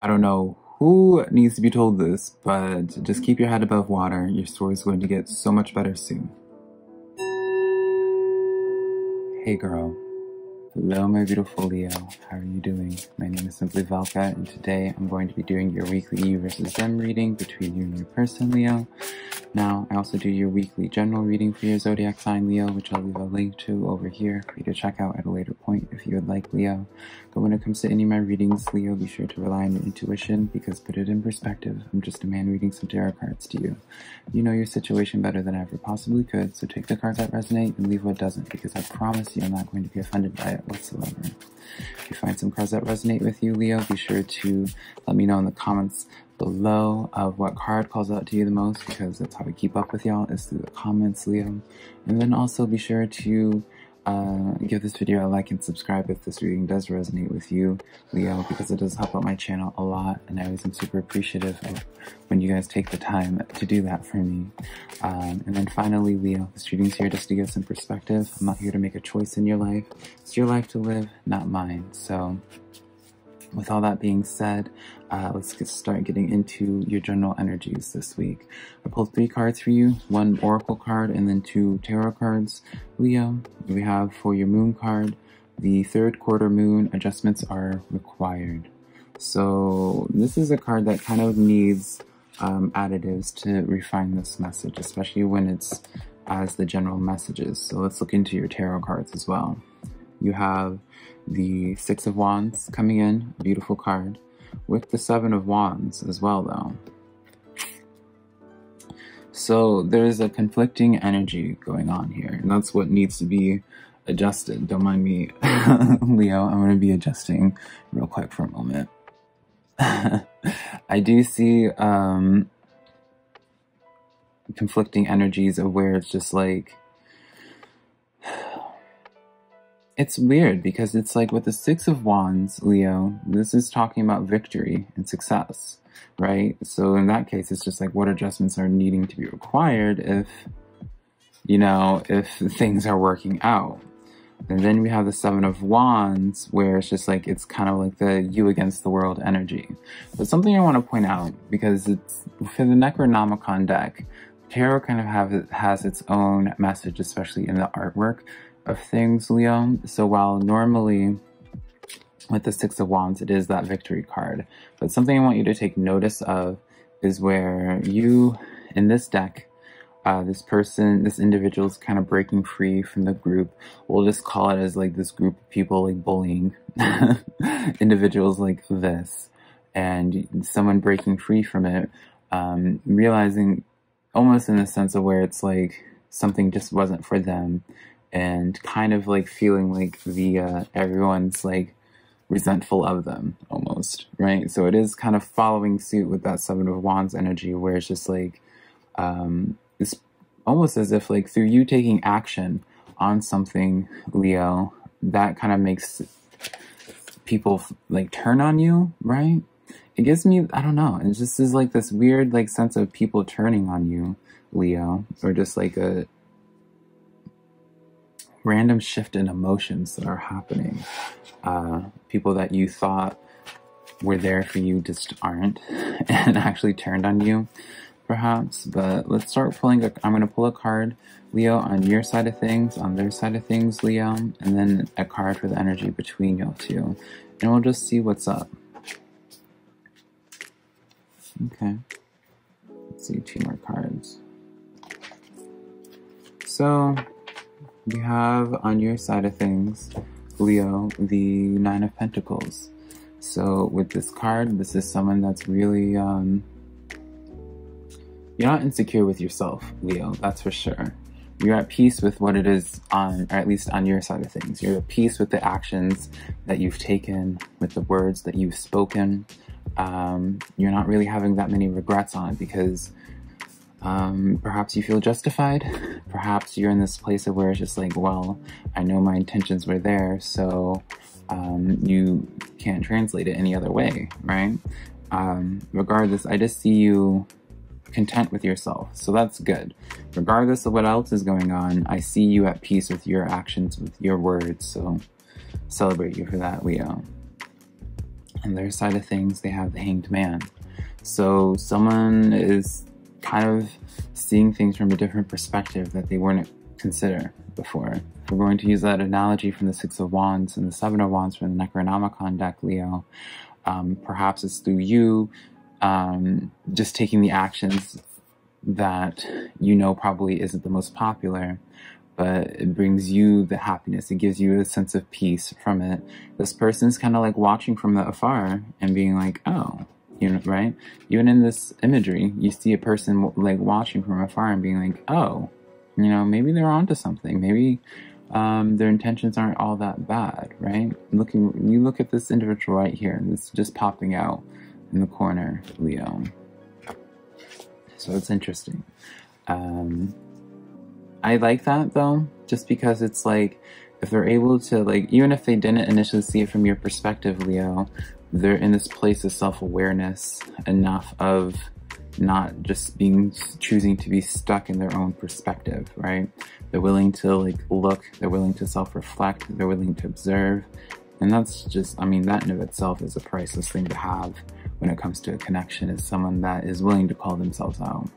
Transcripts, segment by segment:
I don't know who needs to be told this, but just keep your head above water. Your story is going to get so much better soon. Hey girl. Hello my beautiful Leo. How are you doing? My name is Simply Velca and today I'm going to be doing your weekly you versus them reading between you and your person Leo. Now, I also do your weekly general reading for your zodiac sign, Leo, which I'll leave a link to over here for you to check out at a later point if you would like, Leo. But when it comes to any of my readings, Leo, be sure to rely on your intuition because put it in perspective, I'm just a man reading some tarot cards to you. You know your situation better than I ever possibly could, so take the cards that resonate and leave what doesn't because I promise you I'm not going to be offended by it whatsoever. If you find some cards that resonate with you, Leo, be sure to let me know in the comments below of what card calls out to you the most because that's how I keep up with y'all is through the comments, Leo. And then also be sure to uh, give this video a like and subscribe if this reading does resonate with you, Leo, because it does help out my channel a lot, and I always am super appreciative of when you guys take the time to do that for me. Um, and then finally, Leo, this reading's here just to give some perspective. I'm not here to make a choice in your life. It's your life to live, not mine. So with all that being said, uh, let's get start getting into your general energies this week. I pulled three cards for you, one oracle card and then two tarot cards. Leo, we have for your moon card, the third quarter moon adjustments are required. So this is a card that kind of needs um, additives to refine this message, especially when it's as the general messages. So let's look into your tarot cards as well. You have the Six of Wands coming in, beautiful card, with the Seven of Wands as well, though. So there's a conflicting energy going on here, and that's what needs to be adjusted. Don't mind me, Leo. I'm going to be adjusting real quick for a moment. I do see um, conflicting energies of where it's just like it's weird because it's like with the Six of Wands, Leo, this is talking about victory and success, right? So in that case, it's just like what adjustments are needing to be required if, you know, if things are working out. And then we have the Seven of Wands, where it's just like, it's kind of like the you against the world energy. But something I want to point out, because it's for the Necronomicon deck, tarot kind of have has its own message, especially in the artwork of things, Leo. So while normally with the Six of Wands, it is that victory card. But something I want you to take notice of is where you, in this deck, uh, this person, this individual is kind of breaking free from the group. We'll just call it as like this group of people like bullying individuals like this. And someone breaking free from it, um, realizing almost in the sense of where it's like something just wasn't for them and kind of like feeling like the uh, everyone's like resentful of them almost right? So it is kind of following suit with that seven of wands energy where it's just like um it's almost as if like through you taking action on something leo that kind of makes people like turn on you right? It gives me i don't know it just is like this weird like sense of people turning on you leo or just like a random shift in emotions that are happening. Uh, people that you thought were there for you just aren't and actually turned on you, perhaps. But let's start pulling. i am going to pull a card, Leo, on your side of things, on their side of things, Leo, and then a card for the energy between you two. And we'll just see what's up. Okay. Let's see, two more cards. So, we have on your side of things, Leo, the Nine of Pentacles. So with this card, this is someone that's really, um, you're not insecure with yourself, Leo, that's for sure. You're at peace with what it is on, or at least on your side of things. You're at peace with the actions that you've taken, with the words that you've spoken. Um, you're not really having that many regrets on it because um, perhaps you feel justified. Perhaps you're in this place of where it's just like, well, I know my intentions were there, so um, you can't translate it any other way, right? Um, regardless, I just see you content with yourself, so that's good. Regardless of what else is going on, I see you at peace with your actions, with your words, so celebrate you for that, Leo. On their side of things, they have the hanged man. So someone is kind of seeing things from a different perspective that they weren't consider before. We're going to use that analogy from the Six of Wands and the Seven of Wands from the Necronomicon deck, Leo, um, perhaps it's through you um, just taking the actions that you know probably isn't the most popular, but it brings you the happiness. It gives you a sense of peace from it. This person's kind of like watching from the afar and being like, oh, you know, right? Even in this imagery, you see a person like watching from afar and being like, oh, you know, maybe they're onto something. Maybe um, their intentions aren't all that bad, right? Looking, you look at this individual right here, it's just popping out in the corner, Leo. So it's interesting. Um, I like that though, just because it's like, if they're able to like, even if they didn't initially see it from your perspective, Leo, they're in this place of self-awareness enough of not just being choosing to be stuck in their own perspective, right? They're willing to like look, they're willing to self-reflect, they're willing to observe. And that's just, I mean, that in of itself is a priceless thing to have when it comes to a connection is someone that is willing to call themselves out.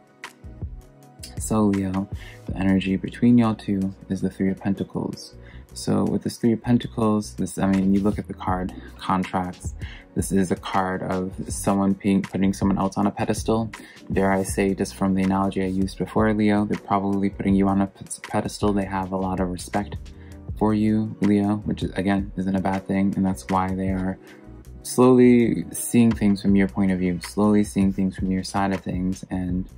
So Leo, the energy between y'all two is the Three of Pentacles. So with this Three of Pentacles, this, I mean, you look at the card, contracts, this is a card of someone being, putting someone else on a pedestal. Dare I say, just from the analogy I used before, Leo, they're probably putting you on a pedestal. They have a lot of respect for you, Leo, which is, again, isn't a bad thing. And that's why they are slowly seeing things from your point of view, slowly seeing things from your side of things, and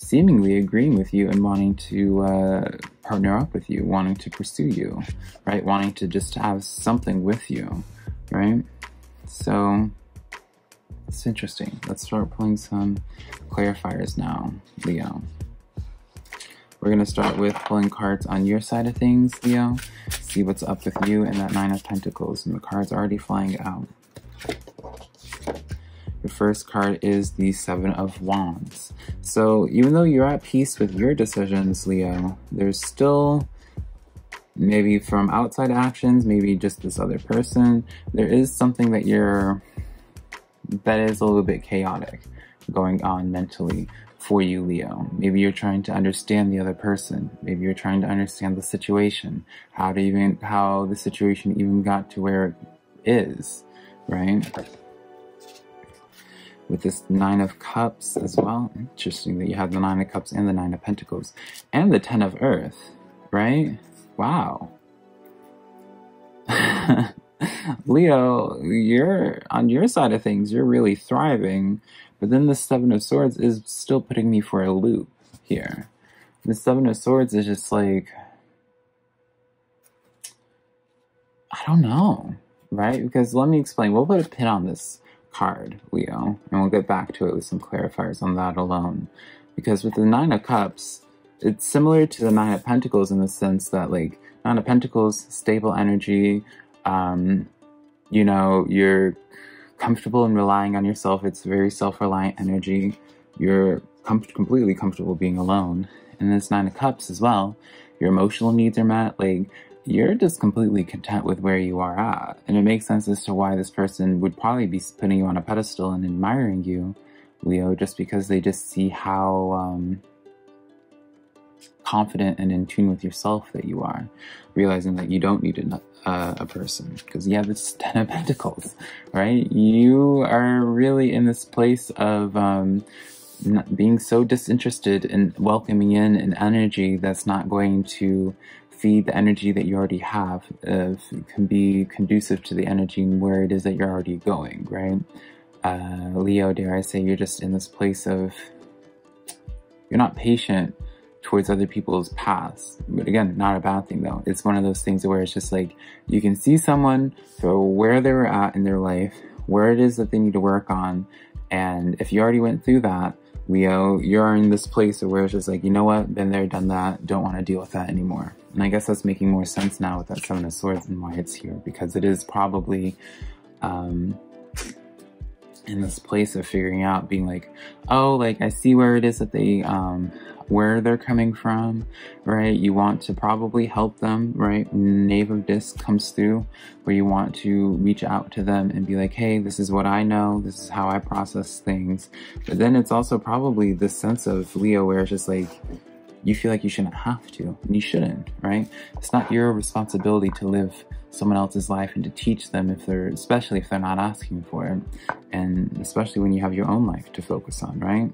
seemingly agreeing with you and wanting to uh, partner up with you, wanting to pursue you, right? Wanting to just have something with you, right? So it's interesting. Let's start pulling some clarifiers now, Leo. We're going to start with pulling cards on your side of things, Leo. See what's up with you and that Nine of Pentacles. And the card's already flying out. Your first card is the Seven of Wands. So even though you're at peace with your decisions, Leo, there's still maybe from outside actions, maybe just this other person, there is something that you're, that is a little bit chaotic going on mentally for you, Leo. Maybe you're trying to understand the other person. Maybe you're trying to understand the situation, how to even, how the situation even got to where it is, right? With this Nine of Cups as well. Interesting that you have the Nine of Cups and the Nine of Pentacles and the Ten of Earth, right? Wow. Leo, you're on your side of things, you're really thriving, but then the Seven of Swords is still putting me for a loop here. The Seven of Swords is just like, I don't know, right? Because let me explain. We'll put a pin on this card, Leo, and we'll get back to it with some clarifiers on that alone. Because with the Nine of Cups, it's similar to the Nine of Pentacles in the sense that, like, Nine of Pentacles, stable energy, um, you know, you're comfortable in relying on yourself. It's very self-reliant energy. You're com completely comfortable being alone. And this Nine of Cups as well, your emotional needs are met. Like, you're just completely content with where you are at. And it makes sense as to why this person would probably be putting you on a pedestal and admiring you, Leo, just because they just see how um, confident and in tune with yourself that you are, realizing that you don't need a, uh, a person because you have this Ten of Pentacles, right? You are really in this place of um, being so disinterested and welcoming in an energy that's not going to feed the energy that you already have uh, can be conducive to the energy and where it is that you're already going, right? Uh, Leo, dare I say, you're just in this place of you're not patient towards other people's paths. But again, not a bad thing though. It's one of those things where it's just like you can see someone for where they're at in their life, where it is that they need to work on, and if you already went through that, Leo, you're in this place where it's just like, you know what, been there, done that, don't want to deal with that anymore. And I guess that's making more sense now with that Seven of Swords and why it's here, because it is probably um, in this place of figuring out being like oh like i see where it is that they um where they're coming from right? You want to probably help them right? Knave of disc comes through where you want to reach out to them and be like hey this is what i know. This is how i process things. But then it's also probably this sense of leo where it's just like you feel like you shouldn't have to and you shouldn't right? It's not your responsibility to live someone else's life and to teach them if they're especially if they're not asking for it and especially when you have your own life to focus on right?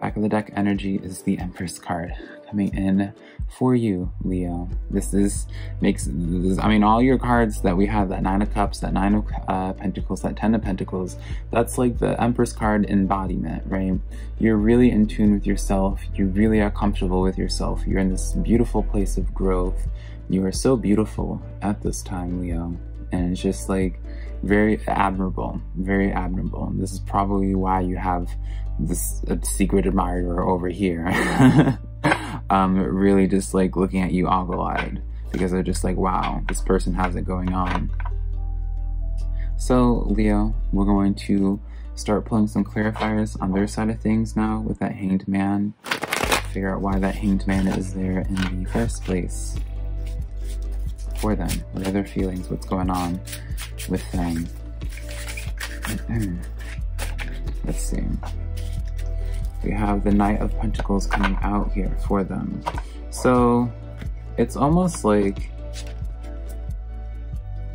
Back of the deck energy is the empress card coming in for you leo this is makes this, i mean all your cards that we have that nine of cups that nine of uh, pentacles that ten of pentacles that's like the empress card embodiment right you're really in tune with yourself you really are comfortable with yourself you're in this beautiful place of growth you are so beautiful at this time, Leo. And it's just like very admirable, very admirable. And this is probably why you have this secret admirer over here. um, really just like looking at you ogle-eyed because they're just like, wow, this person has it going on. So, Leo, we're going to start pulling some clarifiers on their side of things now with that hanged man. Figure out why that hanged man is there in the first place for them? What are their feelings? What's going on with them? Let's see. We have the Knight of Pentacles coming out here for them. So it's almost like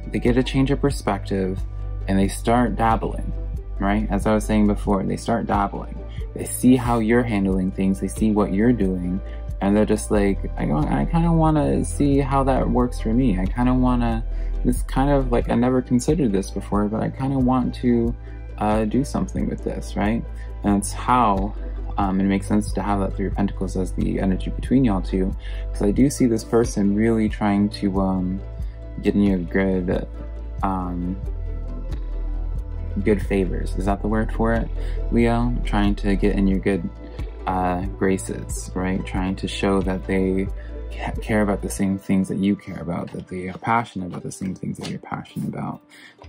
they get a change of perspective and they start dabbling, right? As I was saying before, they start dabbling. They see how you're handling things, they see what you're doing, and they're just like, I, I kind of want to see how that works for me. I kind of want to, this kind of like, I never considered this before, but I kind of want to uh, do something with this, right? And it's how um, it makes sense to have that Three of Pentacles as the energy between y'all two, because I do see this person really trying to um, get in your good, um, good favors. Is that the word for it, Leo? Trying to get in your good uh, graces, right? Trying to show that they care about the same things that you care about, that they are passionate about the same things that you're passionate about,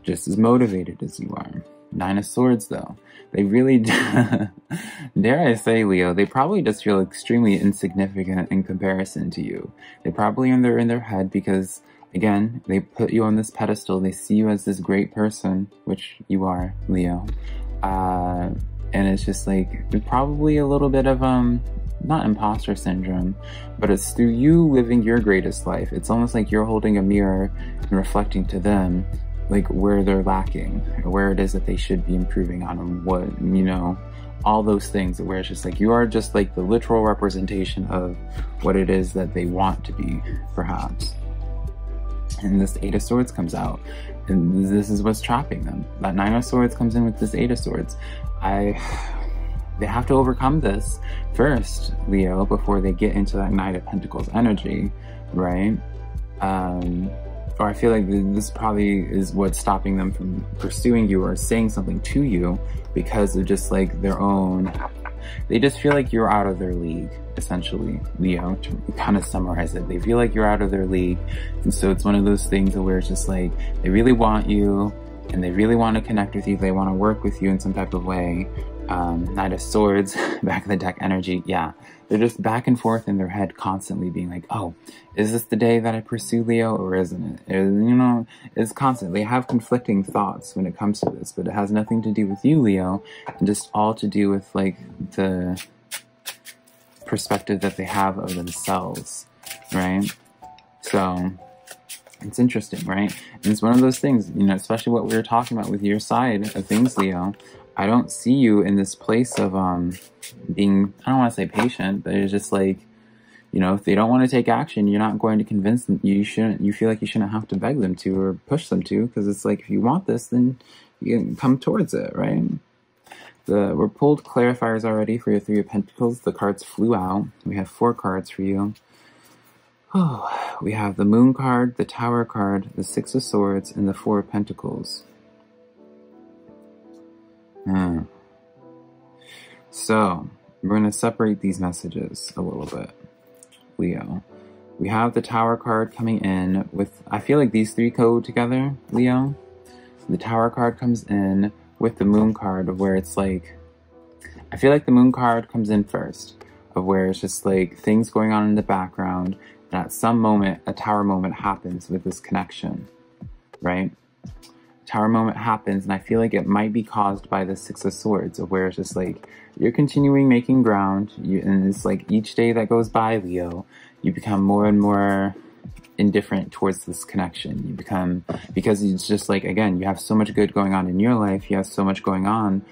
just as motivated as you are. Nine of Swords, though, they really, dare I say, Leo, they probably just feel extremely insignificant in comparison to you. They probably are in their, in their head because, again, they put you on this pedestal. They see you as this great person, which you are, Leo. Uh, and it's just like probably a little bit of um not imposter syndrome but it's through you living your greatest life it's almost like you're holding a mirror and reflecting to them like where they're lacking or where it is that they should be improving on and what you know all those things where it's just like you are just like the literal representation of what it is that they want to be perhaps. And this eight of swords comes out and this is what's trapping them. That nine of swords comes in with this eight of swords. I they have to overcome this first, Leo, before they get into that Knight of Pentacles energy, right? Um, or I feel like this probably is what's stopping them from pursuing you or saying something to you because of just like their own. They just feel like you're out of their league, essentially, Leo, to kind of summarize it. They feel like you're out of their league. And so it's one of those things where it's just like they really want you, and they really want to connect with you, they want to work with you in some type of way. Um, Knight of Swords, back of the deck energy, yeah. They're just back and forth in their head constantly being like, oh, is this the day that I pursue Leo or isn't it? you know, it's constant. They have conflicting thoughts when it comes to this, but it has nothing to do with you, Leo, and just all to do with like the perspective that they have of themselves, right? So, it's interesting, right? And it's one of those things, you know, especially what we were talking about with your side of things, Leo. I don't see you in this place of um being I don't want to say patient, but it's just like, you know, if they don't want to take action, you're not going to convince them. You shouldn't. You feel like you shouldn't have to beg them to or push them to, because it's like if you want this, then you can come towards it, right? The we're pulled clarifiers already for your three of pentacles. The cards flew out. We have four cards for you. Oh, we have the Moon card, the Tower card, the Six of Swords, and the Four of Pentacles. Hmm. So, we're going to separate these messages a little bit. Leo. We have the Tower card coming in with, I feel like these three go together, Leo. The Tower card comes in with the moon card where it's like, I feel like the moon card comes in first of where it's just like things going on in the background. And at some moment, a tower moment happens with this connection, right? Tower moment happens, and I feel like it might be caused by the Six of Swords, of where it's just like you're continuing making ground, you, and it's like each day that goes by, Leo, you become more and more indifferent towards this connection. You become, because it's just like, again, you have so much good going on in your life, you have so much going on,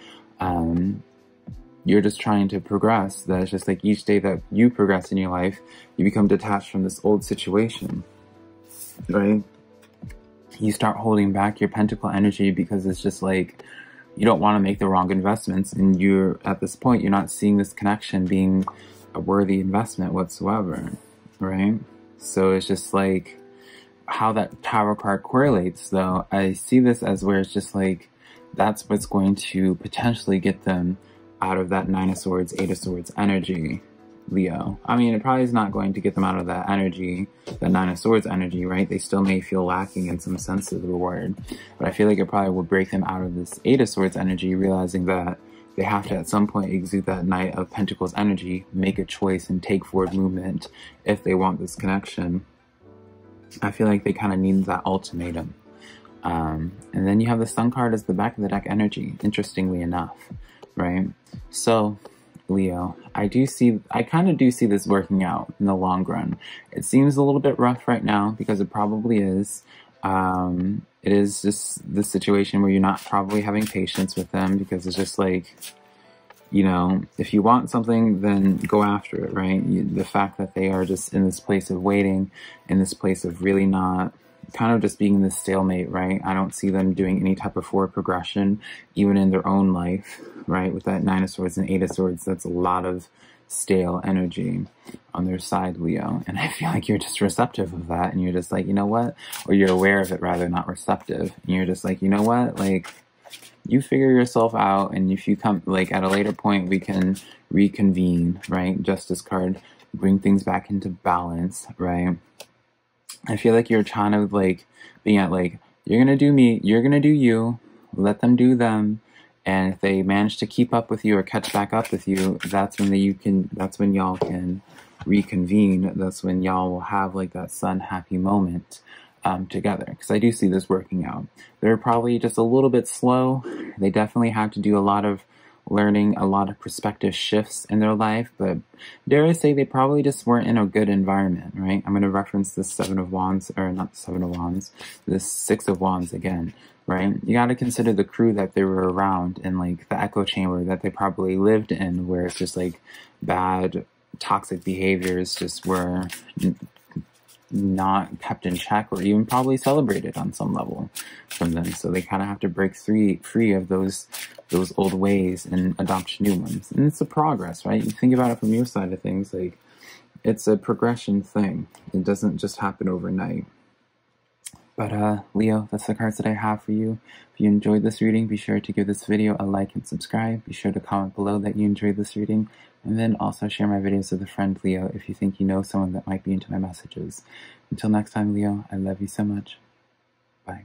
um, you're just trying to progress. That it's just like each day that you progress in your life, you become detached from this old situation, right? You start holding back your pentacle energy because it's just like you don't want to make the wrong investments and you're at this point you're not seeing this connection being a worthy investment whatsoever right? So it's just like how that tower card correlates though i see this as where it's just like that's what's going to potentially get them out of that nine of swords eight of swords energy Leo. I mean, it probably is not going to get them out of that energy, that Nine of Swords energy, right? They still may feel lacking in some sense of the word. But I feel like it probably will break them out of this Eight of Swords energy, realizing that they have to at some point exude that Knight of Pentacles energy, make a choice and take forward movement if they want this connection. I feel like they kind of need that ultimatum. Um, and then you have the Sun card as the back of the deck energy, interestingly enough, right? So Leo, I do see, I kind of do see this working out in the long run. It seems a little bit rough right now because it probably is. Um, it is just the situation where you're not probably having patience with them because it's just like, you know, if you want something, then go after it, right? You, the fact that they are just in this place of waiting, in this place of really not kind of just being in this stalemate, right? I don't see them doing any type of forward progression, even in their own life, right? With that Nine of Swords and Eight of Swords, that's a lot of stale energy on their side, Leo. And I feel like you're just receptive of that, and you're just like, you know what? Or you're aware of it rather, not receptive. And you're just like, you know what? Like, you figure yourself out, and if you come, like, at a later point, we can reconvene, right? Justice card, bring things back into balance, right? I feel like you're trying to like being at like you're gonna do me, you're gonna do you, let them do them, and if they manage to keep up with you or catch back up with you, that's when the, you can. That's when y'all can reconvene. That's when y'all will have like that sun happy moment um, together. Because I do see this working out. They're probably just a little bit slow. They definitely have to do a lot of learning a lot of perspective shifts in their life, but dare I say they probably just weren't in a good environment, right? I'm going to reference the Seven of Wands, or not the Seven of Wands, the Six of Wands again, right? You got to consider the crew that they were around and like the echo chamber that they probably lived in, where it's just like bad, toxic behaviors just were not kept in check or even probably celebrated on some level from them. So they kind of have to break free free of those those old ways and adopt new ones. And it's a progress, right? You think about it from your side of things, like it's a progression thing. It doesn't just happen overnight. But uh, Leo, that's the cards that I have for you. If you enjoyed this reading, be sure to give this video a like and subscribe. Be sure to comment below that you enjoyed this reading. And then also share my videos with a friend, Leo, if you think you know someone that might be into my messages. Until next time, Leo, I love you so much. Bye.